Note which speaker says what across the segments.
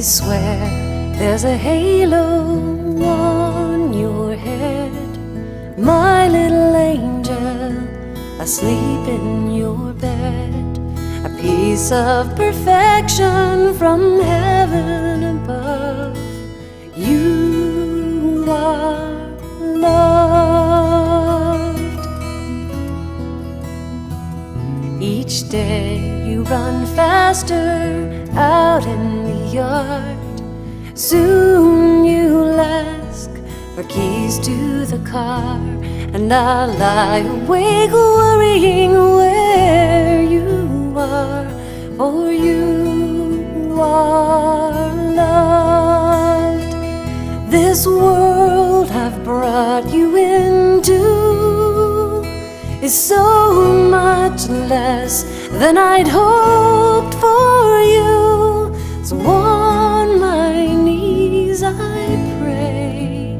Speaker 1: swear there's a halo on your head, my little angel, asleep in your bed, a piece of perfection from heaven above. You are loved. Each day you run faster out in the yard. Soon you'll ask for keys to the car, and I'll lie awake worrying where you are, for you are loved. This world I've brought you into is so much less than I'd hoped for you. So on my knees I pray,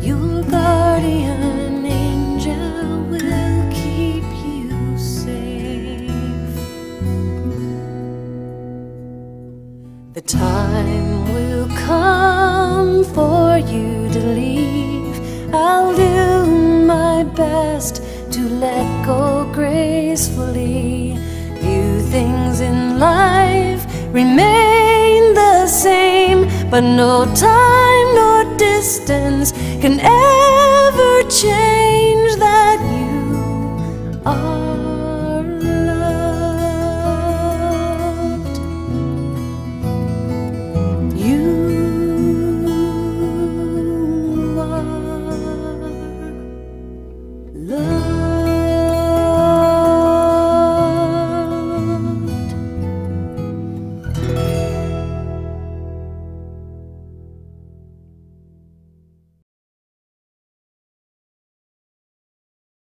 Speaker 1: your guardian angel will keep you safe. The time will come for you to leave. I'll do my best to let go gracefully. Few things in life remain the same, but no time nor distance can ever